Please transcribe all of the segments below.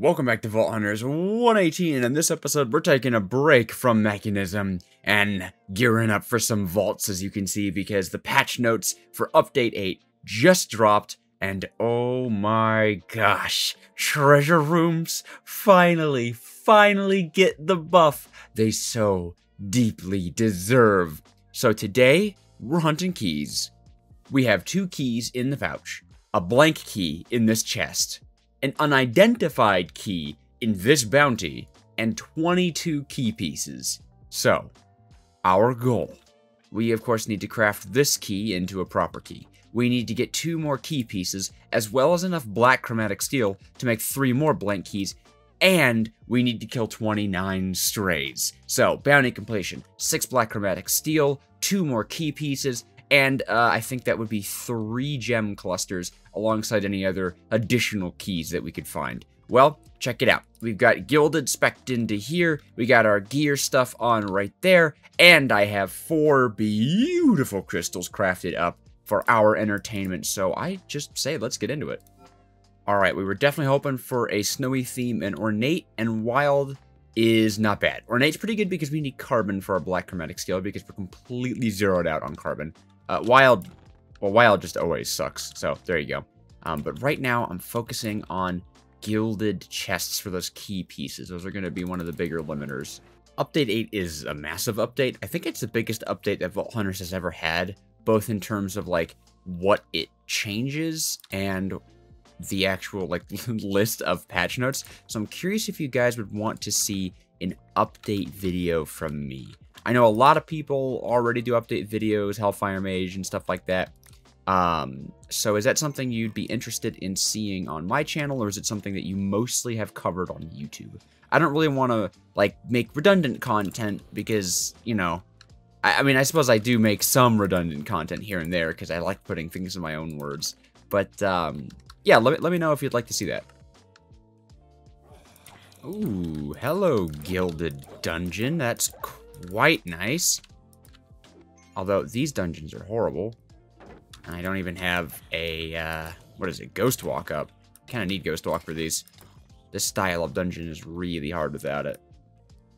welcome back to Vault Hunters 118, and in this episode we're taking a break from Mekanism and gearing up for some vaults as you can see because the patch notes for Update 8 just dropped and oh my gosh, treasure rooms finally, finally get the buff they so deeply deserve. So today we're hunting keys. We have two keys in the pouch, a blank key in this chest, an unidentified key in this bounty, and 22 key pieces. So, our goal. We of course need to craft this key into a proper key. We need to get two more key pieces, as well as enough black chromatic steel to make three more blank keys, and we need to kill 29 strays. So, bounty completion, six black chromatic steel, two more key pieces, and uh, I think that would be three gem clusters alongside any other additional keys that we could find. Well, check it out. We've got Gilded specced into here, we got our gear stuff on right there, and I have four beautiful crystals crafted up for our entertainment, so I just say let's get into it. Alright, we were definitely hoping for a snowy theme, and Ornate and Wild is not bad. Ornate's pretty good because we need carbon for our black chromatic steel because we're completely zeroed out on carbon. Uh, wild, well, Wild just always sucks, so there you go. Um, but right now, I'm focusing on gilded chests for those key pieces. Those are going to be one of the bigger limiters. Update 8 is a massive update. I think it's the biggest update that Vault Hunters has ever had, both in terms of, like, what it changes and the actual, like, list of patch notes. So I'm curious if you guys would want to see an update video from me. I know a lot of people already do update videos, Hellfire Mage and stuff like that. Um, so is that something you'd be interested in seeing on my channel, or is it something that you mostly have covered on YouTube? I don't really want to, like, make redundant content because, you know, I, I, mean, I suppose I do make some redundant content here and there because I like putting things in my own words. But, um, yeah, let me, let me know if you'd like to see that. Ooh, hello, Gilded Dungeon. That's quite nice. Although these dungeons are horrible. I don't even have a, uh, what is it, Ghost Walk up. Kind of need Ghost Walk for these. This style of dungeon is really hard without it.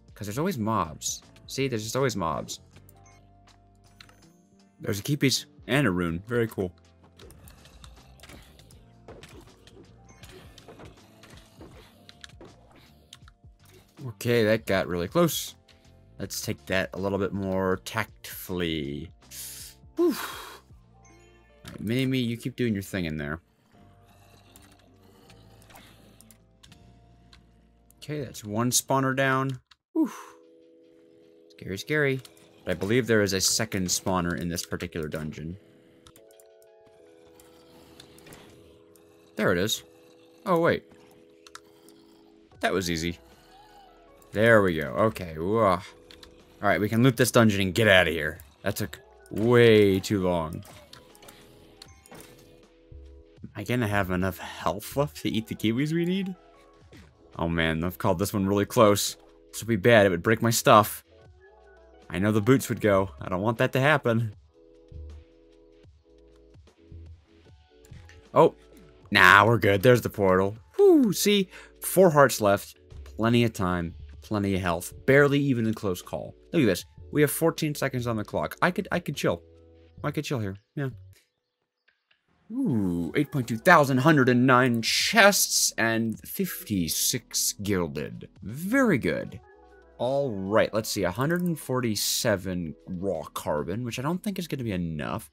Because there's always mobs. See, there's just always mobs. There's a key piece and a rune. Very cool. Okay, that got really close. Let's take that a little bit more tactfully. Right, Mini-Me, you keep doing your thing in there. Okay, that's one spawner down. Whew. Scary, scary. But I believe there is a second spawner in this particular dungeon. There it is. Oh, wait. That was easy. There we go. Okay. Whoa. Alright, we can loot this dungeon and get out of here. That took way too long. Am I gonna have enough health left to eat the kiwis we need? Oh man, I've called this one really close. This would be bad, it would break my stuff. I know the boots would go. I don't want that to happen. Oh, nah, we're good. There's the portal. Whew, see? Four hearts left. Plenty of time plenty of health. Barely even a close call. Look at this. We have 14 seconds on the clock. I could I could chill. I could chill here. Yeah. Ooh, 8.2 thousand, 109 chests, and 56 gilded. Very good. Alright, let's see, 147 raw carbon, which I don't think is going to be enough.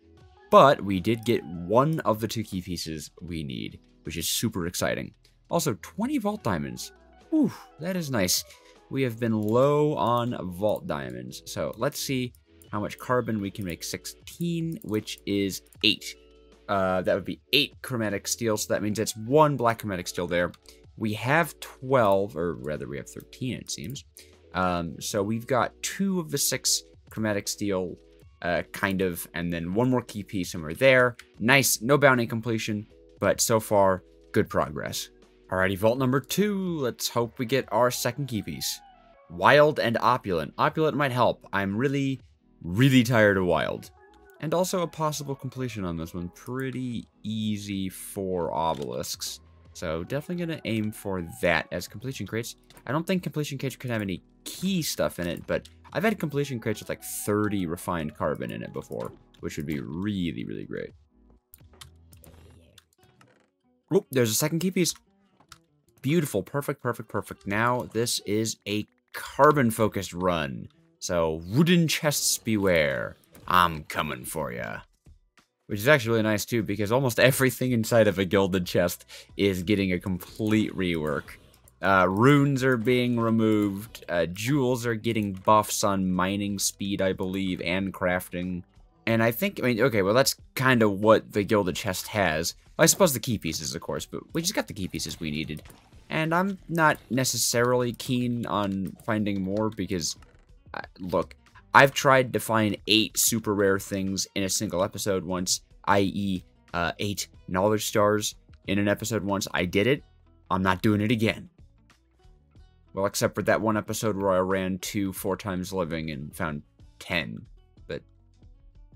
But we did get one of the two key pieces we need, which is super exciting. Also, 20 vault diamonds. Ooh, that is nice we have been low on vault diamonds. So let's see how much carbon we can make 16, which is 8. Uh, that would be 8 chromatic steel, so that means it's 1 black chromatic steel there. We have 12, or rather we have 13 it seems. Um, so we've got 2 of the 6 chromatic steel, uh, kind of, and then one more key piece we're there. Nice, no bounty completion, but so far, good progress. Alrighty, vault number two. Let's hope we get our second key piece. Wild and Opulent. Opulent might help. I'm really, really tired of Wild. And also a possible completion on this one. Pretty easy for obelisks. So definitely going to aim for that as completion crates. I don't think completion crates could have any key stuff in it, but I've had completion crates with like 30 refined carbon in it before, which would be really, really great. Oh, there's a second key piece. Beautiful. Perfect, perfect, perfect. Now, this is a carbon-focused run. So, wooden chests beware. I'm coming for you. Which is actually really nice, too, because almost everything inside of a gilded chest is getting a complete rework. Uh, runes are being removed. Uh, jewels are getting buffs on mining speed, I believe, and crafting. And I think, I mean, okay, well, that's kind of what the Gilded Chest has. Well, I suppose the key pieces, of course, but we just got the key pieces we needed. And I'm not necessarily keen on finding more because, uh, look, I've tried to find eight super rare things in a single episode once, i.e., uh, eight knowledge stars in an episode once. I did it. I'm not doing it again. Well, except for that one episode where I ran two four times living and found 10.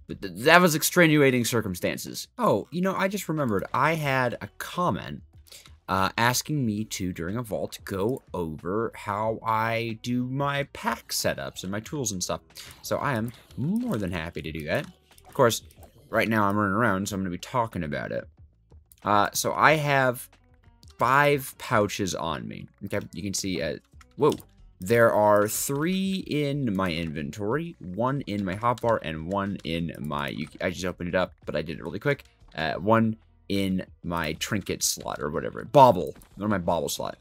That was extenuating circumstances. Oh, you know, I just remembered I had a comment uh, asking me to, during a vault, go over how I do my pack setups and my tools and stuff. So I am more than happy to do that. Of course, right now I'm running around, so I'm going to be talking about it. Uh, so I have five pouches on me. Okay, you can see, uh, whoa, there are three in my inventory, one in my hotbar, and one in my, you, I just opened it up, but I did it really quick. Uh, one in my trinket slot, or whatever, bauble, one my bauble slot.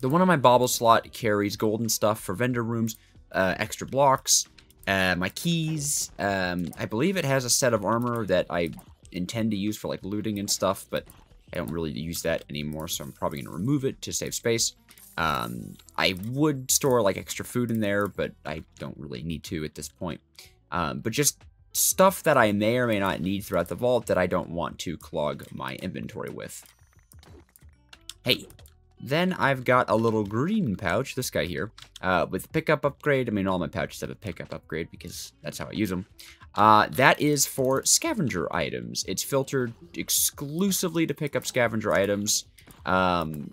The one on my bauble slot carries golden stuff for vendor rooms, uh, extra blocks, uh, my keys. Um, I believe it has a set of armor that I intend to use for like looting and stuff, but I don't really use that anymore, so I'm probably going to remove it to save space. Um, I would store like extra food in there, but I don't really need to at this point. Um, but just stuff that I may or may not need throughout the vault that I don't want to clog my inventory with. Hey, then I've got a little green pouch, this guy here, uh, with pickup upgrade. I mean, all my pouches have a pickup upgrade because that's how I use them. Uh, that is for scavenger items. It's filtered exclusively to pick up scavenger items. Um,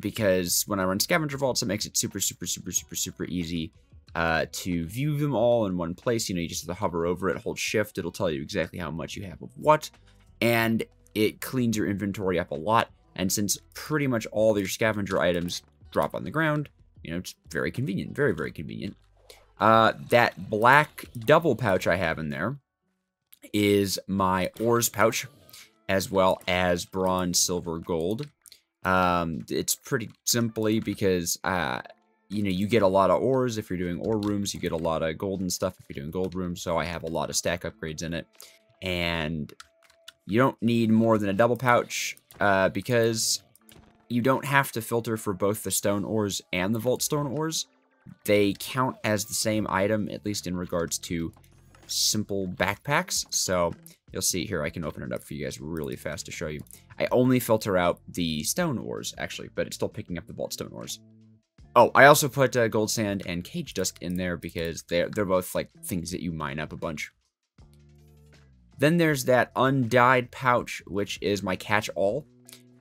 because when I run scavenger vaults, it makes it super, super, super, super, super easy uh, to view them all in one place. You know, you just have to hover over it, hold shift. It'll tell you exactly how much you have of what. And it cleans your inventory up a lot. And since pretty much all your scavenger items drop on the ground, you know, it's very convenient. Very, very convenient. Uh, that black double pouch I have in there is my ores pouch, as well as bronze, silver, gold. Um, it's pretty simply because, uh, you know, you get a lot of ores if you're doing ore rooms. You get a lot of golden stuff if you're doing gold rooms. So I have a lot of stack upgrades in it. And you don't need more than a double pouch uh, because you don't have to filter for both the stone ores and the vault stone ores they count as the same item, at least in regards to simple backpacks. So you'll see here, I can open it up for you guys really fast to show you. I only filter out the stone ores, actually, but it's still picking up the vault stone ores. Oh, I also put uh, gold sand and cage dust in there because they're, they're both like things that you mine up a bunch. Then there's that undyed pouch, which is my catch-all.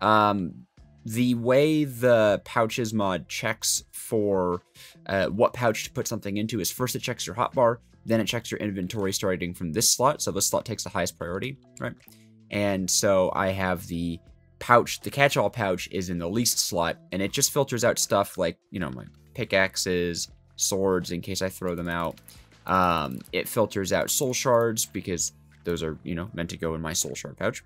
Um, the way the pouches mod checks for uh, what pouch to put something into is first it checks your hotbar, then it checks your inventory starting from this slot. So this slot takes the highest priority, right? And so I have the pouch, the catch-all pouch is in the least slot, and it just filters out stuff like, you know, my pickaxes, swords in case I throw them out. Um, it filters out soul shards because those are, you know, meant to go in my soul shard pouch.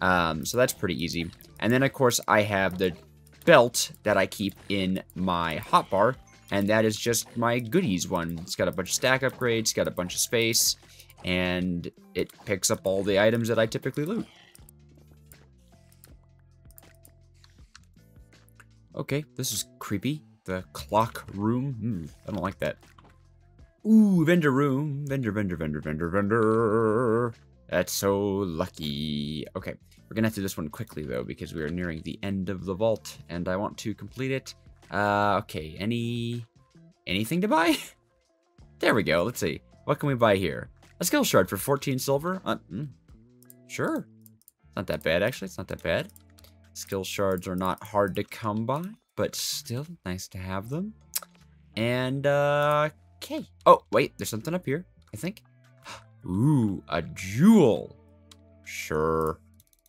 Um, so that's pretty easy. And then, of course, I have the belt that I keep in my hotbar, and that is just my goodies one. It's got a bunch of stack upgrades, got a bunch of space, and it picks up all the items that I typically loot. Okay, this is creepy. The clock room. Hmm, I don't like that. Ooh, vendor room. Vendor, vendor, vendor, vendor, vendor. That's so lucky. Okay, we're gonna have to do this one quickly though because we are nearing the end of the vault and I want to complete it. Uh, okay, any anything to buy? there we go. Let's see. What can we buy here? A skill shard for 14 silver. Uh, mm, sure. It's not that bad actually. It's not that bad. Skill shards are not hard to come by, but still nice to have them. And, uh, okay. Oh, wait, there's something up here, I think. Ooh, a jewel. Sure.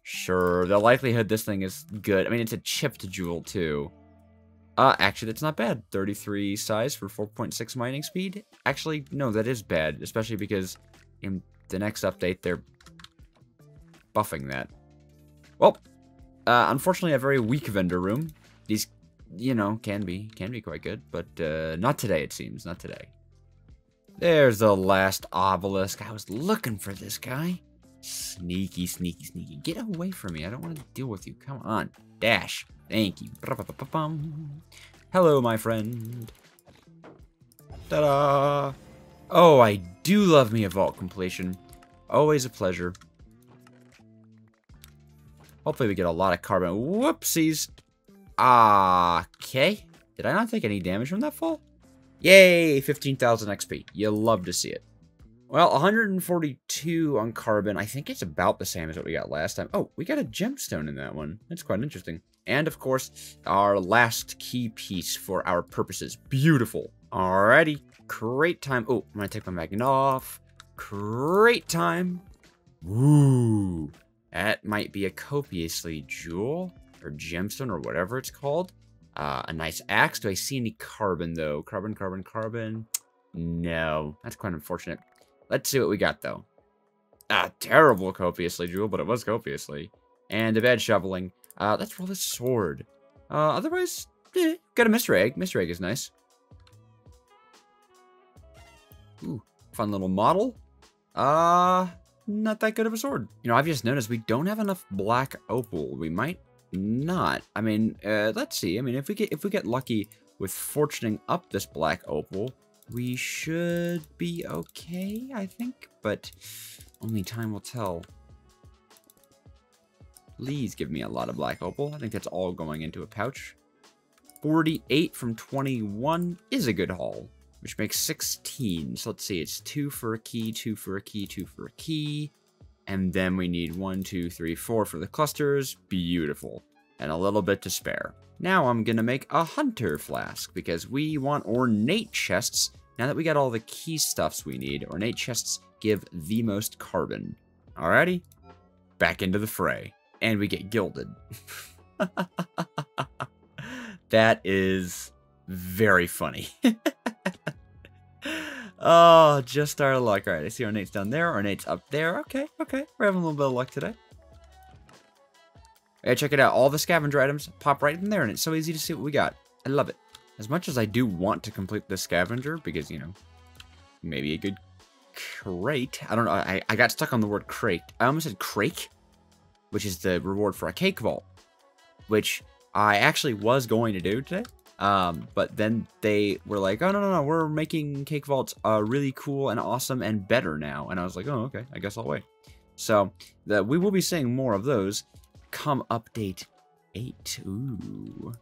Sure. The likelihood this thing is good. I mean, it's a chipped jewel, too. Uh, actually, that's not bad. 33 size for 4.6 mining speed. Actually, no, that is bad, especially because in the next update, they're buffing that. Well, uh, unfortunately, a very weak vendor room. These, you know, can be, can be quite good, but uh, not today, it seems. Not today. There's the last obelisk. I was looking for this guy. Sneaky, sneaky, sneaky. Get away from me. I don't want to deal with you. Come on. Dash. Thank you. Hello, my friend. Ta-da! Oh, I do love me a vault completion. Always a pleasure. Hopefully we get a lot of carbon. Whoopsies. Ah, okay. Did I not take any damage from that fall? Yay, 15,000 XP. You love to see it. Well, 142 on carbon. I think it's about the same as what we got last time. Oh, we got a gemstone in that one. That's quite interesting. And, of course, our last key piece for our purposes. Beautiful. Alrighty. Great time. Oh, I'm going to take my magnet off. Great time. Woo. That might be a copiously jewel or gemstone or whatever it's called. Uh, a nice axe. Do I see any carbon, though? Carbon, carbon, carbon. No. That's quite unfortunate. Let's see what we got, though. Ah, terrible copiously jewel, but it was copiously. And a bad shoveling. Uh, let's roll the sword. Uh, otherwise, eh, got a Mr. Egg. Mr. Egg is nice. Ooh, fun little model. Uh, not that good of a sword. You know, I've just noticed we don't have enough black opal. We might not. I mean, uh, let's see. I mean, if we get if we get lucky with fortuning up this black opal, we should be okay, I think. But only time will tell. Please give me a lot of black opal. I think that's all going into a pouch. 48 from 21 is a good haul, which makes 16. So let's see, it's two for a key, two for a key, two for a key. And then we need one, two, three, four for the clusters. Beautiful. And a little bit to spare. Now I'm going to make a hunter flask because we want ornate chests. Now that we got all the key stuffs we need, ornate chests give the most carbon. Alrighty, back into the fray and we get gilded. that is very funny. oh, just our luck. All right, I see our Nate's down there. Our Nate's up there. Okay, okay. We're having a little bit of luck today. Hey, check it out. All the scavenger items pop right in there, and it's so easy to see what we got. I love it. As much as I do want to complete the scavenger, because, you know, maybe a good crate. I don't know. I, I got stuck on the word crate. I almost said crake which is the reward for a cake vault, which I actually was going to do today. Um, but then they were like, oh, no, no, no, we're making cake vaults uh, really cool and awesome and better now. And I was like, oh, okay, I guess I'll wait. So the, we will be seeing more of those come update 8. Ooh.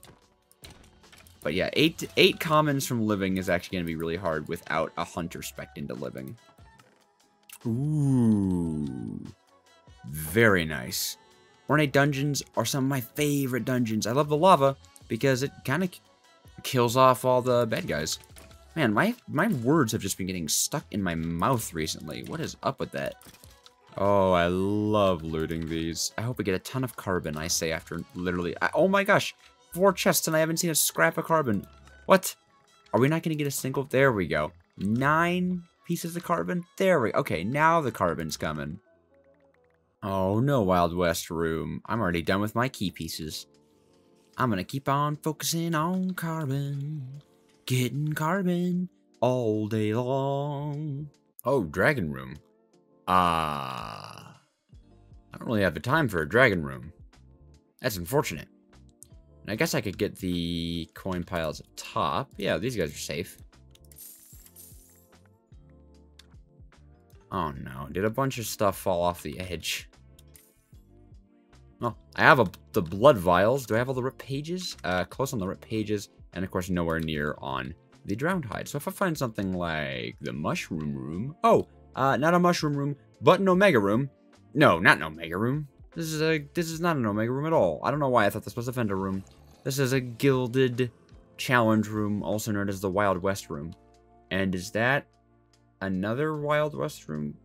But yeah, eight eight commons from living is actually going to be really hard without a hunter spec into living. Ooh. Very nice. Ornate dungeons are some of my favorite dungeons. I love the lava because it kind of kills off all the bad guys. Man, my, my words have just been getting stuck in my mouth recently. What is up with that? Oh, I love looting these. I hope we get a ton of carbon, I say after literally... I, oh my gosh! Four chests and I haven't seen a scrap of carbon. What? Are we not going to get a single... There we go. Nine pieces of carbon? There we... Okay, now the carbon's coming. Oh, no Wild West room. I'm already done with my key pieces. I'm gonna keep on focusing on carbon. Getting carbon all day long. Oh, dragon room. Ah. I don't really have the time for a dragon room. That's unfortunate. And I guess I could get the coin piles at top. Yeah, these guys are safe. Oh no, did a bunch of stuff fall off the edge? Well, I have a, the blood vials. Do I have all the rip pages? Uh, close on the rip pages, and of course nowhere near on the drowned hide. So if I find something like the mushroom room, oh, uh, not a mushroom room, but an omega room. No, not an omega room. This is a this is not an Omega room at all. I don't know why I thought this was a vendor room. This is a gilded challenge room, also known as the Wild West room. And is that another Wild West room?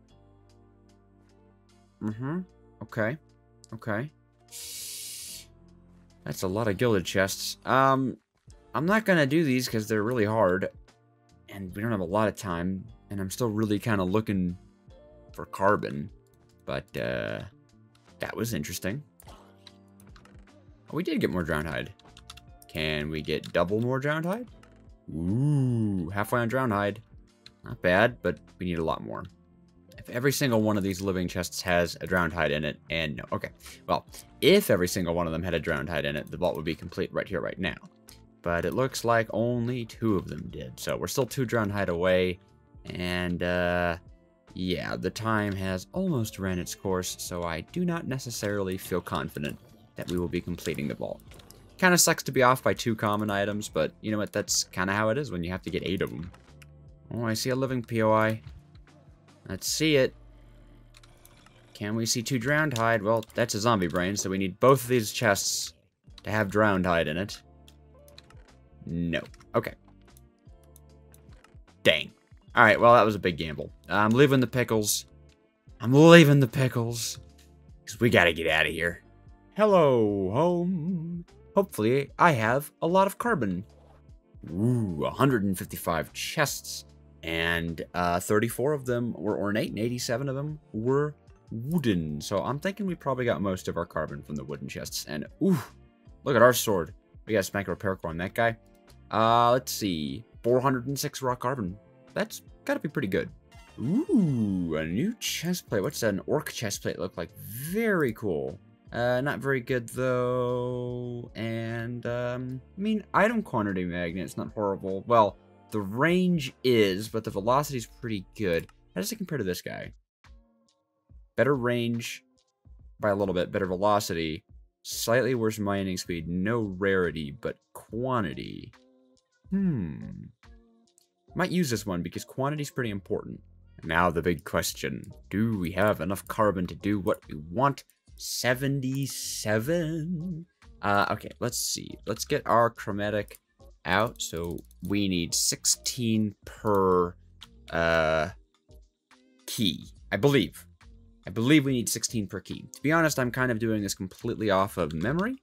Mm-hmm. Okay. Okay. That's a lot of gilded chests. Um, I'm not gonna do these because they're really hard. And we don't have a lot of time. And I'm still really kind of looking for carbon. But, uh, that was interesting. Oh, we did get more drowned hide. Can we get double more drowned hide? Ooh, halfway on drowned hide. Not bad, but we need a lot more. If every single one of these living chests has a drowned hide in it, and no, okay. Well, if every single one of them had a drowned hide in it, the vault would be complete right here, right now. But it looks like only two of them did, so we're still two drowned hide away. And, uh, yeah, the time has almost ran its course, so I do not necessarily feel confident that we will be completing the vault. Kind of sucks to be off by two common items, but you know what, that's kind of how it is when you have to get eight of them. Oh, I see a living POI. Let's see it. Can we see two drowned hide? Well, that's a zombie brain, so we need both of these chests to have drowned hide in it. No. Okay. Dang. Alright, well, that was a big gamble. I'm leaving the pickles. I'm leaving the pickles. Because we gotta get out of here. Hello, home. Hopefully, I have a lot of carbon. Ooh, 155 chests. And uh, 34 of them were ornate, and 87 of them were wooden. So I'm thinking we probably got most of our carbon from the wooden chests. And, ooh, look at our sword. We got a smack repair core on that guy. Uh, let's see. 406 raw carbon. That's gotta be pretty good. Ooh, a new chest plate. What's an orc chest plate look like? Very cool. Uh, not very good though. And, um, I mean, item quantity magnet's not horrible. Well, the range is, but the velocity's pretty good. How does it compare to this guy? Better range by a little bit, better velocity, slightly worse mining speed, no rarity, but quantity. Hmm. Might use this one because quantity is pretty important. Now the big question. Do we have enough carbon to do what we want? 77? Uh, okay, let's see. Let's get our chromatic out. So we need 16 per uh, key, I believe. I believe we need 16 per key. To be honest, I'm kind of doing this completely off of memory.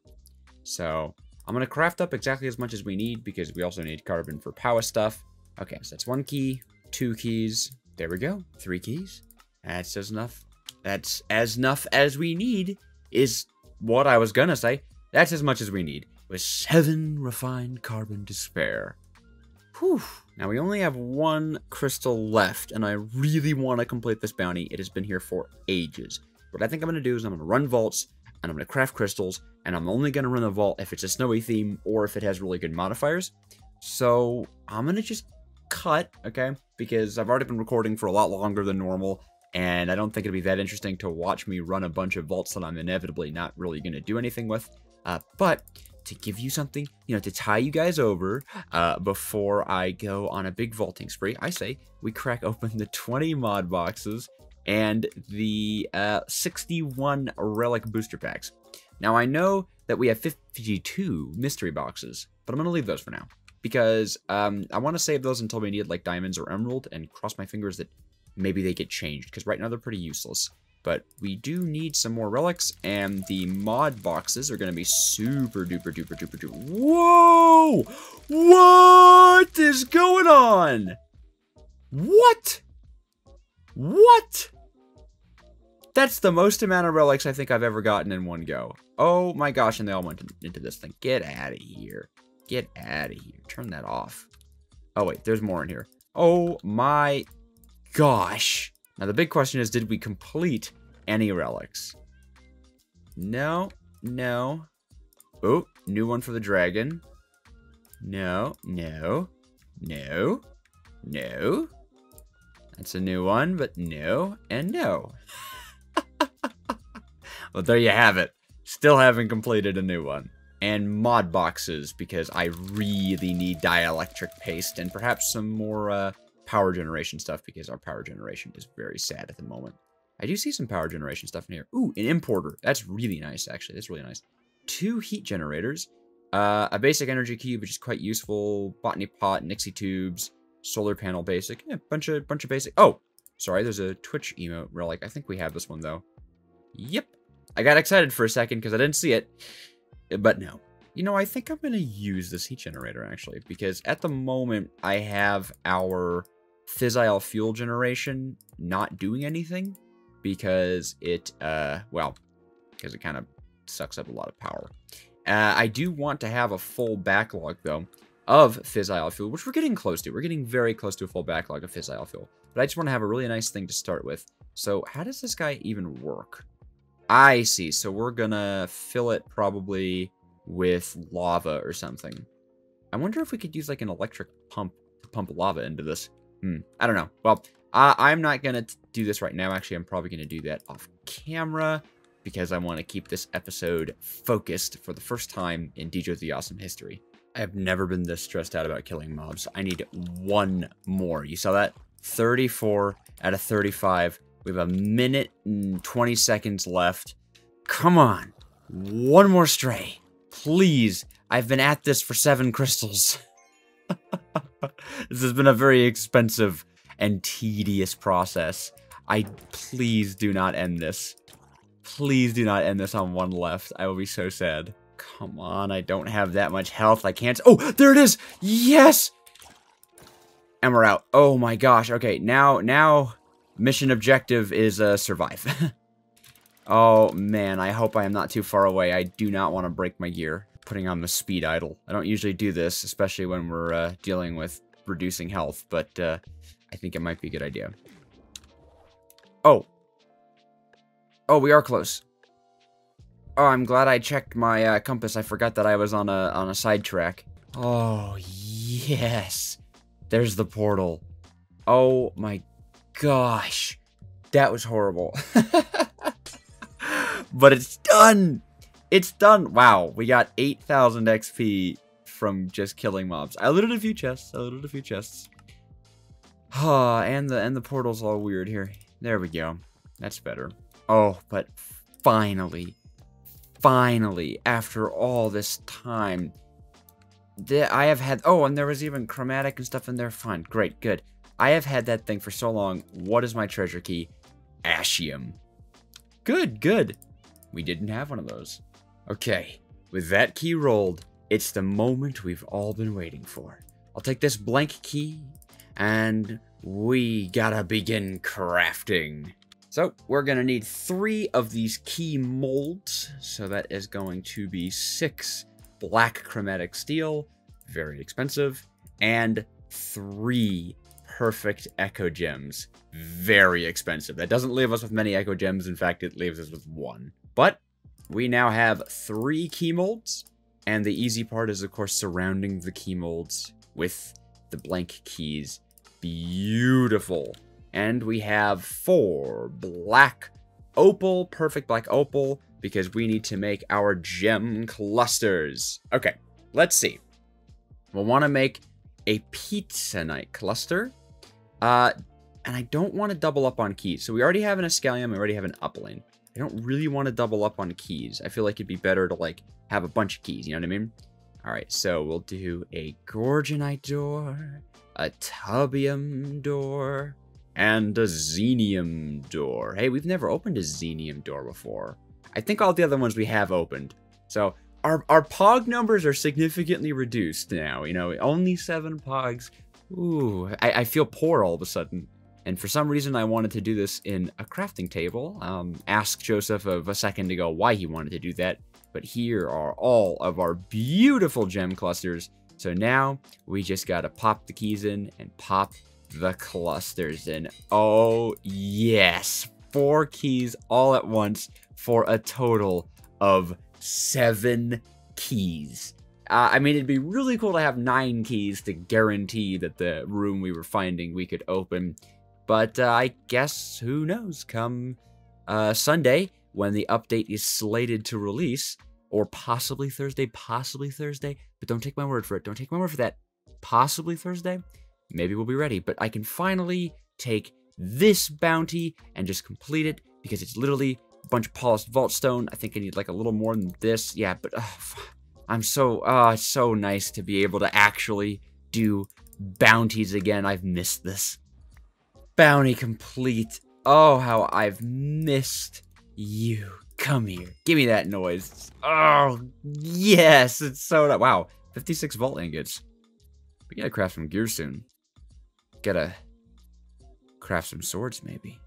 So I'm going to craft up exactly as much as we need because we also need carbon for power stuff. Okay, so that's one key, two keys. There we go. Three keys. That's as enough. That's as enough as we need is what I was gonna say. That's as much as we need. With seven refined carbon to spare. Whew. Now we only have one crystal left, and I really want to complete this bounty. It has been here for ages. What I think I'm to do is I'm to run vaults, and I'm to craft crystals, and I'm only to run the vault if it's a snowy theme or if it has really good modifiers. So I'm to just cut, okay? Because I've already been recording for a lot longer than normal, and I don't think it'd be that interesting to watch me run a bunch of vaults that I'm inevitably not really going to do anything with. Uh, but to give you something, you know, to tie you guys over uh, before I go on a big vaulting spree, I say we crack open the 20 mod boxes and the uh, 61 relic booster packs. Now, I know that we have 52 mystery boxes, but I'm going to leave those for now because um, I want to save those until we need like diamonds or emerald and cross my fingers that maybe they get changed because right now they're pretty useless. But we do need some more relics, and the mod boxes are going to be super duper duper duper duper. Whoa! What is going on? What? What? That's the most amount of relics I think I've ever gotten in one go. Oh my gosh, and they all went into this thing. Get out of here. Get out of here. Turn that off. Oh, wait, there's more in here. Oh my gosh. Now, the big question is, did we complete any relics? No, no. Oh, new one for the dragon. No, no, no, no. That's a new one, but no and no. well, there you have it. Still haven't completed a new one and mod boxes because I really need dielectric paste and perhaps some more uh, power generation stuff because our power generation is very sad at the moment. I do see some power generation stuff in here. Ooh, an importer. That's really nice, actually. That's really nice. Two heat generators. Uh, a basic energy cube, which is quite useful. Botany pot, Nixie tubes, solar panel basic. Yeah, bunch of bunch of basic. Oh, sorry, there's a Twitch emote relic. I think we have this one though. Yep. I got excited for a second because I didn't see it, but no. You know, I think I'm going to use this heat generator, actually, because at the moment, I have our fissile fuel generation not doing anything because it, uh, well, because it kind of sucks up a lot of power. Uh, I do want to have a full backlog, though, of fissile fuel, which we're getting close to. We're getting very close to a full backlog of fissile fuel. But I just want to have a really nice thing to start with. So how does this guy even work? I see. So we're going to fill it probably with lava or something. I wonder if we could use like an electric pump to pump lava into this. Hmm, I don't know. Well, I'm not going to do this right now. Actually, I'm probably going to do that off camera because I want to keep this episode focused for the first time in DJ the Awesome history. I have never been this stressed out about killing mobs. I need one more. You saw that? 34 out of 35. We have a minute and 20 seconds left. Come on. One more stray. Please, I've been at this for seven crystals. this has been a very expensive and tedious process. I please do not end this. Please do not end this on one left. I will be so sad. Come on, I don't have that much health. I can't. Oh, there it is. Yes. And we're out. Oh my gosh. Okay, now, now, mission objective is uh, survive. Oh, man, I hope I am not too far away. I do not want to break my gear putting on the speed idle. I don't usually do this, especially when we're uh, dealing with reducing health, but uh, I think it might be a good idea. Oh. Oh, we are close. Oh, I'm glad I checked my uh, compass. I forgot that I was on a on a side track. Oh, yes. There's the portal. Oh my gosh. That was horrible. but it's done. It's done. Wow, we got 8,000 XP from just killing mobs. I looted a few chests. I looted a few chests. Ah, and the and the portal's all weird here. There we go. That's better. Oh, but finally, finally, after all this time, that I have had. Oh, and there was even chromatic and stuff in there. Fine, great, good. I have had that thing for so long. What is my treasure key? Ashium. Good, good. We didn't have one of those. Okay, with that key rolled, it's the moment we've all been waiting for. I'll take this blank key, and we gotta begin crafting. So, we're gonna need three of these key molds, so that is going to be six black chromatic steel, very expensive, and three perfect echo gems, very expensive. That doesn't leave us with many echo gems, in fact, it leaves us with one. But we now have three key molds, and the easy part is, of course, surrounding the key molds with the blank keys. Beautiful. And we have four black opal, perfect black opal, because we need to make our gem clusters. Okay, let's see. We'll want to make a Petzanite cluster. Uh, and I don't want to double up on keys. So we already have an Iskallium, we already have an Upaline. I don't really want to double up on keys. I feel like it'd be better to like have a bunch of keys, you know what I mean? All right, so we'll do a Gorginite door, a Tubium door, and a Xenium door. Hey, we've never opened a Xenium door before. I think all the other ones we have opened. So our, our Pog numbers are significantly reduced now. You know, only seven Pogs. Ooh, I, I feel poor all of a sudden. And for some reason, I wanted to do this in a crafting table. Um, ask Joseph of a second ago why he wanted to do that. But here are all of our beautiful gem clusters. So now we just gotta pop the keys in and pop the clusters in. Oh, yes. Four keys all at once for a total of seven keys. Uh, I mean, it'd be really cool to have nine keys to guarantee that the room we were finding we could open. But uh, I guess who knows? Come uh, Sunday, when the update is slated to release, or possibly Thursday, possibly Thursday, but don't take my word for it. Don't take my word for that. Possibly Thursday, maybe we'll be ready. But I can finally take this bounty and just complete it because it's literally a bunch of polished vault stone. I think I need like a little more than this. Yeah, but uh, I'm so, uh, so nice to be able to actually do bounties again. I've missed this. Bounty complete. Oh, how I've missed you. Come here. Give me that noise. Oh, yes. It's so... Wow. 56 vault ingots. We gotta craft some gear soon. Gotta craft some swords, maybe.